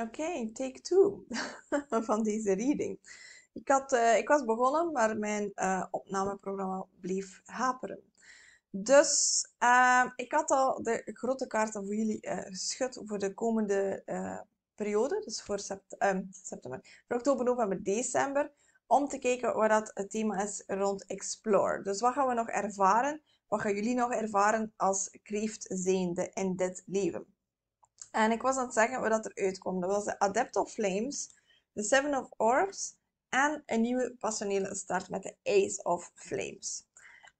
Oké, take two van deze reading. Ik, had, uh, ik was begonnen, maar mijn uh, opnameprogramma bleef haperen. Dus uh, ik had al de grote kaarten voor jullie geschud voor de komende periode. Dus voor ehm, september, voor oktober, november, december. Om te kijken wat dat het thema is rond Explore. Dus wat gaan we nog ervaren? Wat gaan jullie nog ervaren als kreeft zijnde in dit leven? En ik was aan het zeggen wat dat eruit. Dat was de Adept of Flames, de Seven of Orbs en een nieuwe passionele start met de Ace of Flames.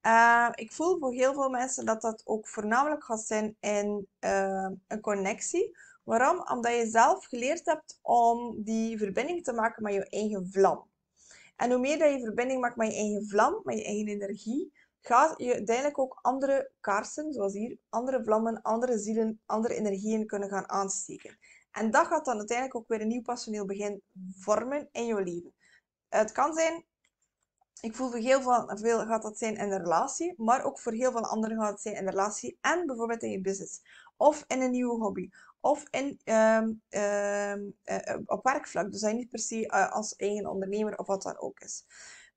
Uh, ik voel voor heel veel mensen dat dat ook voornamelijk gaat zijn in uh, een connectie. Waarom? Omdat je zelf geleerd hebt om die verbinding te maken met je eigen vlam. En hoe meer dat je verbinding maakt met je eigen vlam, met je eigen energie, ga je uiteindelijk ook andere kaarsen, zoals hier, andere vlammen, andere zielen, andere energieën kunnen gaan aansteken. En dat gaat dan uiteindelijk ook weer een nieuw passioneel begin vormen in je leven. Het kan zijn, ik voel voor heel veel, veel gaat dat zijn in een relatie, maar ook voor heel veel anderen gaat het zijn in een relatie en bijvoorbeeld in je business. Of in een nieuwe hobby. Of in, um, um, uh, op werkvlak. Dus dat niet per se uh, als eigen ondernemer of wat dan ook is.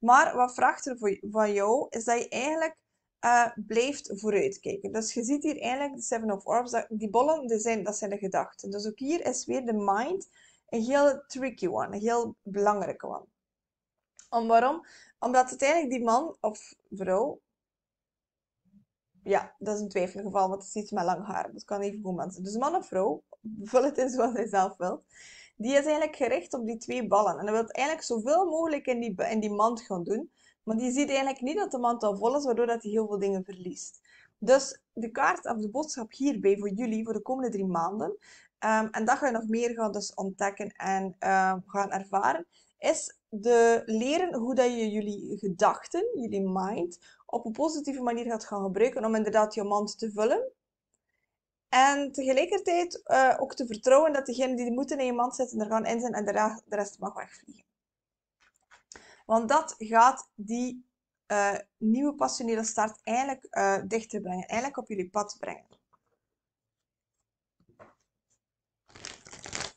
Maar wat vraagt er van jou, is dat je eigenlijk uh, blijft vooruitkijken. Dus je ziet hier eigenlijk de Seven of Orbs, die bollen, die zijn, dat zijn de gedachten. Dus ook hier is weer de mind een heel tricky one, een heel belangrijke one. Om waarom? Omdat uiteindelijk die man of vrouw, ja, dat is een twijfelgeval, want het is iets met lang haar. Dat kan even goed mensen. Dus man of vrouw, vul het in zoals hij zelf wilt die is eigenlijk gericht op die twee ballen. En hij wil eigenlijk zoveel mogelijk in die, in die mand gaan doen. Maar die ziet eigenlijk niet dat de mand al vol is, waardoor dat hij heel veel dingen verliest. Dus de kaart of de boodschap hierbij voor jullie voor de komende drie maanden, um, en dat ga je nog meer gaan dus ontdekken en um, gaan ervaren, is de leren hoe dat je jullie gedachten, jullie mind, op een positieve manier gaat gaan gebruiken om inderdaad je mand te vullen. En tegelijkertijd uh, ook te vertrouwen dat degenen die moeten in je mand zitten er gaan in zijn en de, rest, mag wegvliegen. Want dat gaat die uh, nieuwe passionele start eigenlijk uh, dichter brengen, eigenlijk op jullie pad brengen.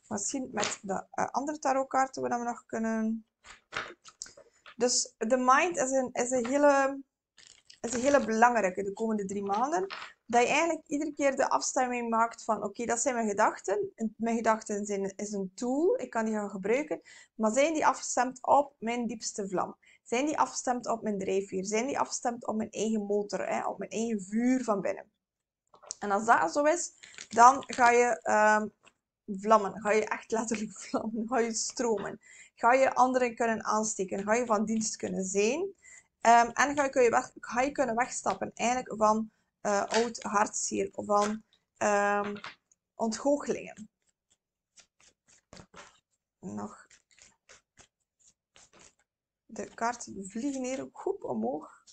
Misschien met de andere tarotkaarten we we nog kunnen. Dus de mind is een, is een hele is een hele belangrijke de komende drie maanden dat je eigenlijk iedere keer de afstemming maakt van oké, dat zijn mijn gedachten. Mijn gedachten zijn, is een tool, ik kan die gaan gebruiken. Maar zijn die afgestemd op mijn diepste vlam? Zijn die afgestemd op mijn drijfveer? Zijn die afgestemd op mijn eigen motor, hè? op mijn eigen vuur van binnen? En als dat zo is, dan ga je um, vlammen. Ga je echt letterlijk vlammen. Ga je stromen. Ga je anderen kunnen aansteken. Ga je van dienst kunnen zijn. Um, en ga je, kun je, weg, ga je kunnen wegstappen eigenlijk van uh, oud hartzeer van um, ontgoochelingen. Nog de kaarten vliegen hier ook goed omhoog.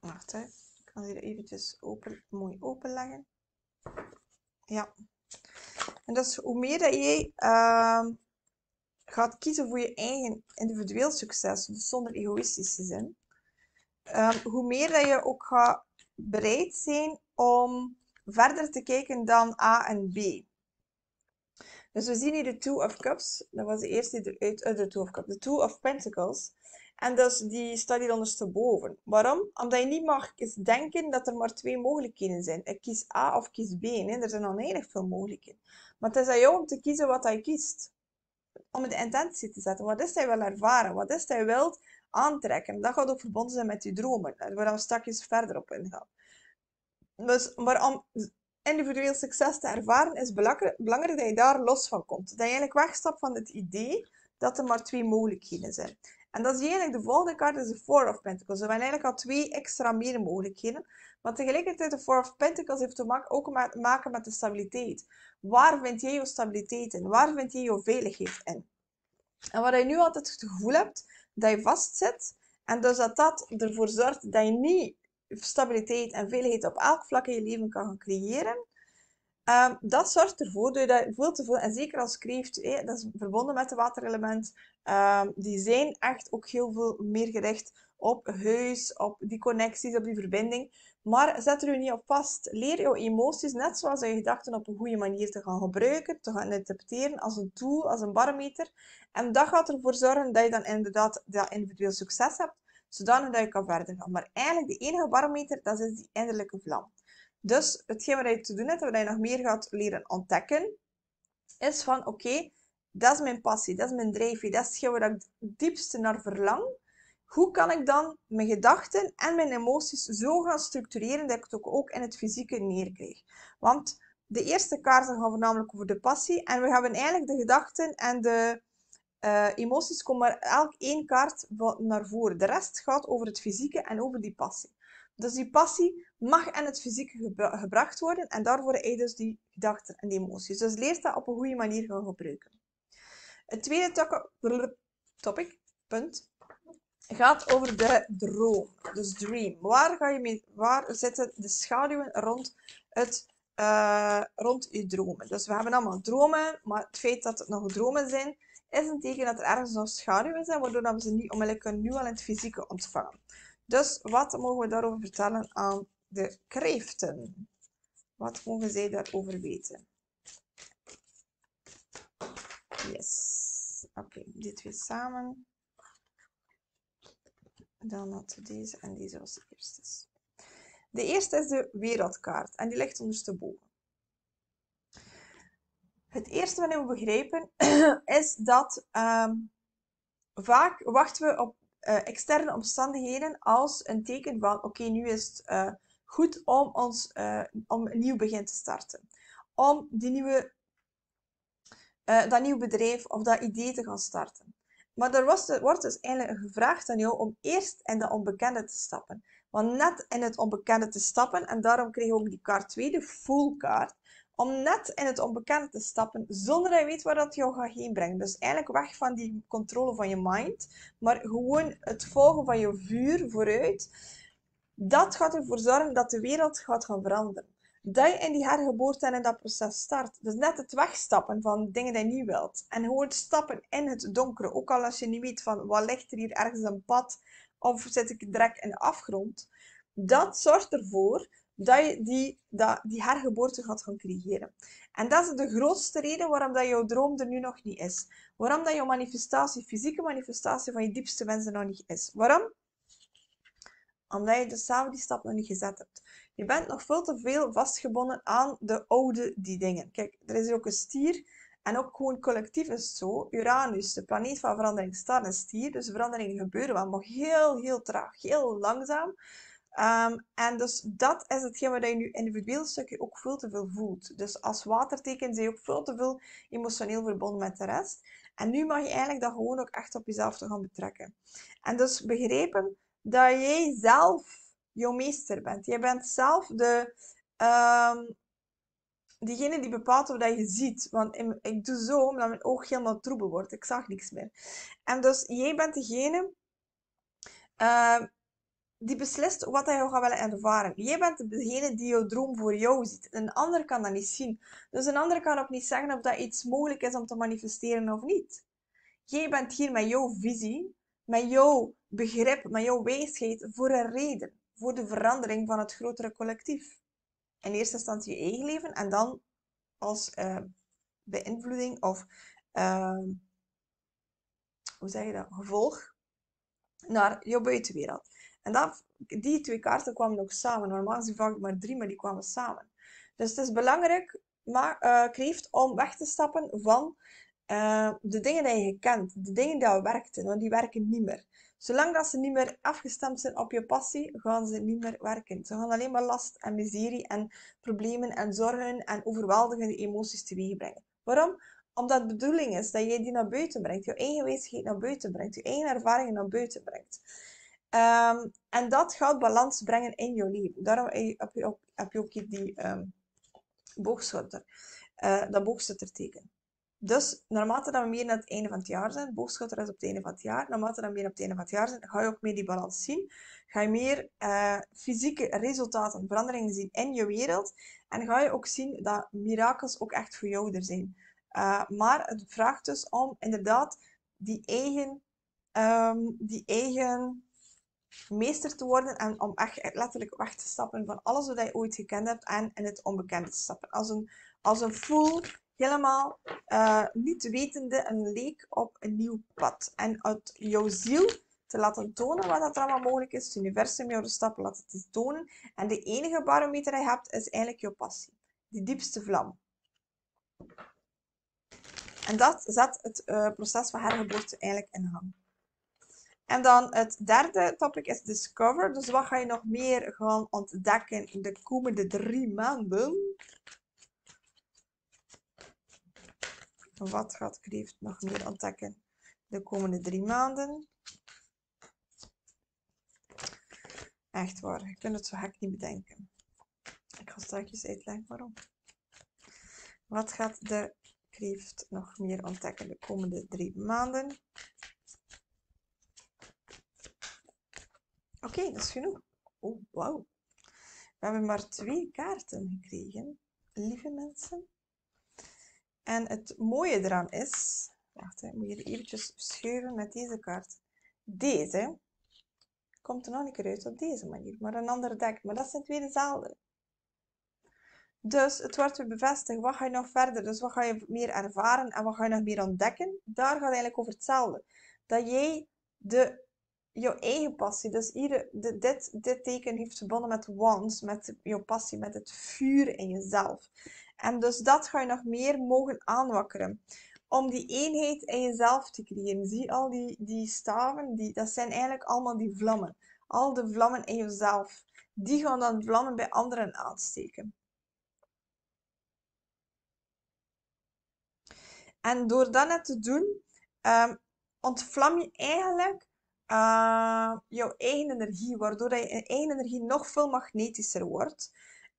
Wacht, hè. ik kan hier eventjes open, mooi openleggen. Ja. En dus hoe meer dat jij uh, gaat kiezen voor je eigen individueel succes, dus zonder egoïstische zin, um, hoe meer dat je ook gaat bereid zijn om verder te kijken dan A en B. Dus we zien hier de Two of Cups. Dat was de eerste die eruit, uh, de Two of Cups. De Two of Pentacles. En dus die staat hier ondersteboven. Waarom? Omdat je niet mag denken dat er maar twee mogelijkheden zijn. Ik kies A of kies B. Nee, er zijn oneindig veel mogelijkheden. Maar het is aan jou om te kiezen wat hij kiest. Om de intentie te zetten. Wat is hij wil ervaren? Wat is hij wilt aantrekken. Dat gaat ook verbonden zijn met je dromen, waar we straks verder op ingaan. Dus, maar om individueel succes te ervaren, is belangrijk dat je daar los van komt. Dat je eigenlijk wegstapt van het idee dat er maar twee mogelijkheden zijn. En dat is eigenlijk de volgende kaart, is de Four of Pentacles. We hebben eigenlijk al twee extra meer mogelijkheden. Maar tegelijkertijd, de Four of Pentacles heeft te maken, ook te maken met de stabiliteit. Waar vind jij je stabiliteit in? Waar vind je je veiligheid in? En wat je nu altijd het gevoel hebt, dat je vastzit. En dus dat dat ervoor zorgt dat je niet stabiliteit en veiligheid op elk vlak in je leven kan gaan creëren. Um, dat zorgt ervoor dat je veel te veel, en zeker als kreeft, dat is verbonden met het waterelement, um, die zijn echt ook heel veel meer gericht op huis, op die connecties, op die verbinding. Maar zet er u niet op vast. Leer jouw emoties, net zoals je gedachten, op een goede manier te gaan gebruiken, te gaan interpreteren als een tool, als een barometer. En dat gaat ervoor zorgen dat je dan inderdaad dat individueel succes hebt, zodanig dat je kan verder gaan. Maar eigenlijk, de enige barometer, dat is die innerlijke vlam. Dus hetgeen wat je te doen hebt, wat je nog meer gaat leren ontdekken, is van oké, dat is mijn passie, dat is mijn drijfveer, dat is hetgeen waar ik het diepste naar verlang. Hoe kan ik dan mijn gedachten en mijn emoties zo gaan structureren dat ik het ook in het fysieke neerkrijg? Want de eerste kaarten gaan voornamelijk over de passie en we hebben eigenlijk de gedachten en de uh, emoties komen maar elk één kaart naar voren. De rest gaat over het fysieke en over die passie. Dus die passie mag in het fysieke gebracht worden en daarvoor je dus die gedachten en die emoties. Dus leer dat op een goede manier gaan gebruiken. Het tweede topic, punt, gaat over de droom. Dus dream. Waar, ga je mee, waar zitten de schaduwen rond, het, uh, rond je dromen? Dus we hebben allemaal dromen, maar het feit dat het nog dromen zijn, is een teken dat er ergens nog schaduwen zijn, waardoor we ze niet onmiddellijk nu al in het fysieke ontvangen. Dus wat mogen we daarover vertellen aan de kreeften? Wat mogen zij daarover weten? Yes. Oké, dit weer samen. Dan had deze en deze als eerste. De eerste is de wereldkaart en die ligt ondersteboven. Het eerste wat we begrijpen is dat um, vaak wachten we op uh, externe omstandigheden als een teken van oké, nu is het uh, goed om, ons, uh, om een nieuw begin te starten. Om die nieuwe, dat nieuw bedrijf of dat idee te gaan starten. Maar er wordt dus eigenlijk gevraagd aan jou om eerst in de onbekende te stappen. Want net in het onbekende te stappen, en daarom kreeg je ook die kaart 2, de full kaart, om net in het onbekende te stappen zonder dat je weet waar dat jou gaat heen brengen. Dus eigenlijk weg van die controle van je mind, maar gewoon het volgen van je vuur vooruit. Dat gaat ervoor zorgen dat de wereld gaat gaan veranderen. Dat je in die hergeboorte en in dat proces start. Dus net het wegstappen van dingen die je niet wilt. En gewoon stappen in het donkere. Ook al als je niet weet van wat ligt er hier ergens een pad of zit ik direct in de afgrond. Dat zorgt ervoor dat je die, dat, die hergeboorte gaat gaan creëren. En dat is de grootste reden waarom dat jouw droom er nu nog niet is. Waarom dat jouw manifestatie, fysieke manifestatie van je diepste wensen nog niet is. Waarom? Omdat je dus die stap nog niet gezet hebt. Je bent nog veel te veel vastgebonden aan de oude die dingen. Kijk, er is ook een stier. En ook gewoon collectief is het zo. Uranus, de planeet van verandering, staat een stier. Dus veranderingen gebeuren wel, maar heel, heel traag. Heel langzaam. Um, en dus dat is hetgeen wat je nu individueel stukje ook veel te veel voelt. Dus als waterteken zijn je ook veel te veel emotioneel verbonden met de rest. En nu mag je eigenlijk dat gewoon ook echt op jezelf te gaan betrekken. En dus begrepen dat jij zelf jouw meester bent. Jij bent zelf de, um, diegene die bepaalt wat je ziet. Want ik doe zo omdat mijn oog helemaal troebel wordt. Ik zag niks meer. En dus jij bent degene uh, die beslist wat hij gaat willen ervaren. Jij bent degene die jouw droom voor jou ziet. Een ander kan dat niet zien. Dus een ander kan ook niet zeggen of dat iets mogelijk is om te manifesteren of niet. Jij bent hier met jouw visie, met jouw begrip, met jouw wijsheid voor een reden. Voor de verandering van het grotere collectief. In eerste instantie je eigen leven en dan als uh, beïnvloeding of uh, hoe zeg je dat? gevolg naar jouw buitenwereld. En dat, die twee kaarten kwamen ook samen. Normaal gezien vaak maar drie, maar die kwamen samen. Dus het is belangrijk, maar, uh, kreeft, om weg te stappen van uh, de dingen die je kent. De dingen die werkten, want die werken niet meer. Zolang dat ze niet meer afgestemd zijn op je passie, gaan ze niet meer werken. Ze gaan alleen maar last en miserie en problemen en zorgen en overweldigende emoties teweeg brengen. Waarom? Omdat de bedoeling is dat jij die naar buiten brengt, je eigen wijsheid naar buiten brengt, je eigen ervaringen naar buiten brengt. Um, en dat gaat balans brengen in je leven. Daarom heb je ook, heb je ook die um, boogschutter, dat boogschutterteken. Dus naarmate dat we meer naar het einde van het jaar zijn, boogschutter is op het einde van het jaar, naarmate dat we meer op het einde van het jaar zijn, ga je ook meer die balans zien. Ga je meer uh, fysieke resultaten, veranderingen zien in je wereld. En ga je ook zien dat mirakels ook echt voor jou er zijn. Uh, maar het vraagt dus om inderdaad die eigen, um, die eigen meester te worden en om echt letterlijk weg te stappen van alles wat je ooit gekend hebt en in het onbekende te stappen. Als een, als een fool, helemaal uh, niet wetende, een leek op een nieuw pad. En uit jouw ziel te laten tonen wat dat allemaal mogelijk is, het universum jou stappen laten te tonen. En de enige barometer die je hebt, is eigenlijk jouw passie. Die diepste vlam. En dat zet het uh, proces van hergeboorte eigenlijk in gang. En dan het derde topic is discover. Dus wat ga je nog meer gaan ontdekken in de komende drie maanden? Wat gaat Kreeft nog meer ontdekken de komende drie maanden? Echt waar, je kunt het zo gek niet bedenken. Ik ga straks uitleggen waarom. Wat gaat de kreeft nog meer ontdekken de komende drie maanden? Oké, dat is genoeg. Oh, wauw. We hebben maar twee kaarten gekregen, lieve mensen. En het mooie eraan is... Wacht, ik moet hier eventjes schuiven met deze kaart. Deze komt er nog een keer uit op deze manier, maar een ander dek. Maar dat zijn twee dezelfde. Dus het wordt weer bevestigd. Wat ga je nog verder? Dus wat ga je meer ervaren en wat ga je nog meer ontdekken? Daar gaat eigenlijk over hetzelfde. Dat jij de jouw eigen passie. Dus hier, dit, dit teken heeft verbonden met wands, met jouw passie, met het vuur in jezelf. En dus dat ga je nog meer mogen aanwakkeren. Om die eenheid in jezelf te creëren. Zie al die, die staven, die, dat zijn eigenlijk allemaal die vlammen. Al de vlammen in jezelf. Die gaan dan vlammen bij anderen aansteken. En door dat net te doen, um, ontvlam je eigenlijk uh, jouw eigen energie, waardoor je eigen energie nog veel magnetischer wordt.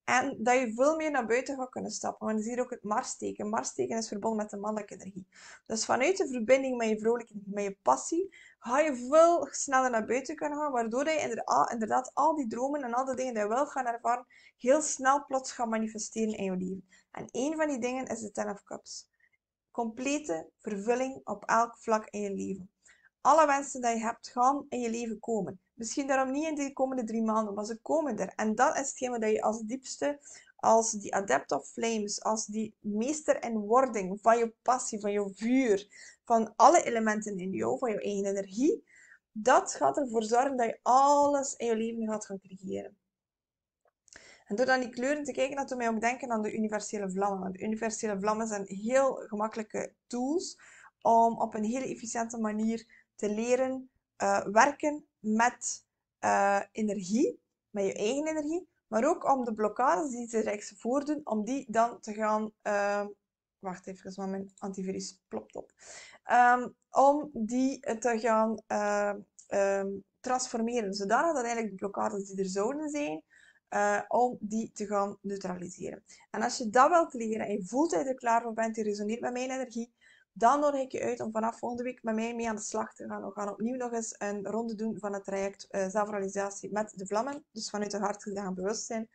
En dat je veel meer naar buiten gaat kunnen stappen. Want je ziet ook het Marsteken. Marsteken is verbonden met de mannelijke energie. Dus vanuit de verbinding met je vrouwelijke energie, met je passie, ga je veel sneller naar buiten kunnen gaan. Waardoor je inderdaad al die dromen en al die dingen die je wil gaan ervaren, heel snel plots gaat manifesteren in je leven. En een van die dingen is de Ten of Cups. Complete vervulling op elk vlak in je leven alle wensen die je hebt gaan in je leven komen. Misschien daarom niet in de komende drie maanden, maar ze komen er. En dat is hetgeen dat je als diepste, als die adept of flames, als die meester in wording van je passie, van je vuur, van alle elementen in jou, van je eigen energie, dat gaat ervoor zorgen dat je alles in je leven gaat gaan creëren. En door dan die kleuren te kijken, dat doet mij ook denken aan de universele vlammen. Want de universele vlammen zijn heel gemakkelijke tools om op een hele efficiënte manier te leren uh, werken met uh, energie, met je eigen energie, maar ook om de blokkades die zich rechts voordoen, om die dan te gaan. Uh, wacht even, want mijn antivirus plopt op. Um, om die te gaan um, transformeren, zodanig dat eigenlijk de blokkades die er zouden zijn, uh, om die te gaan neutraliseren. En als je dat wilt leren en je voelt dat je er klaar voor bent, je resoneert met mijn energie, dan nodig ik je uit om vanaf volgende week met mij mee aan de slag te gaan. We gaan opnieuw nog eens een ronde doen van het traject uh, zelfrealisatie met de vlammen. Dus vanuit je hart gedaan bewustzijn.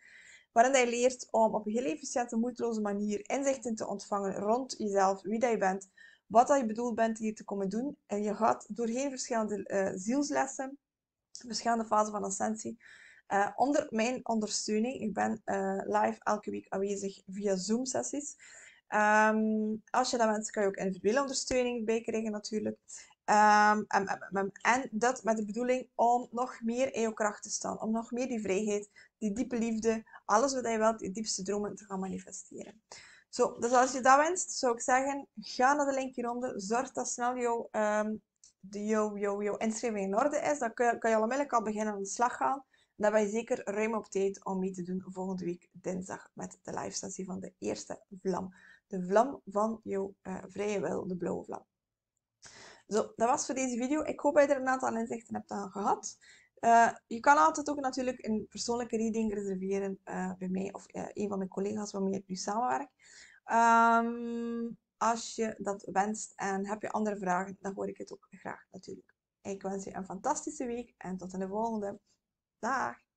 Waarin je leert om op een heel efficiënte, moeiteloze manier inzichten te ontvangen rond jezelf, wie dat je bent, wat dat je bedoeld bent hier te komen doen. En je gaat doorheen verschillende uh, zielslessen, verschillende fasen van ascensie, uh, onder mijn ondersteuning. Ik ben live elke week aanwezig via Zoom-sessies. Um, als je dat wenst, kan je ook individuele ondersteuning bij krijgen natuurlijk. Um, en, dat met de bedoeling om nog meer in je kracht te staan. Om nog meer die vrijheid, die diepe liefde, alles wat je wilt, die diepste dromen te gaan manifesteren. Zo, dus als je dat wenst, zou ik zeggen, ga naar de link hieronder. Zorg dat snel jouw, jouw, jouw, jouw inschrijving in orde is. Dan kan je, kan je al beginnen aan de slag gaan. Dan ben je zeker ruim op tijd om mee te doen volgende week dinsdag met de live sessie van de eerste vlam de vlam van jouw uh, vrije wil, de blauwe vlam. Zo, dat was voor deze video. Ik hoop dat je er een aantal inzichten hebt aan gehad. Uh, je kan altijd ook natuurlijk een persoonlijke reading reserveren uh, bij mij of een van mijn collega's waarmee ik nu samenwerk. Um, als je dat wenst en heb je andere vragen, dan hoor ik het ook graag natuurlijk. Ik wens je een fantastische week en tot in de volgende. Dag!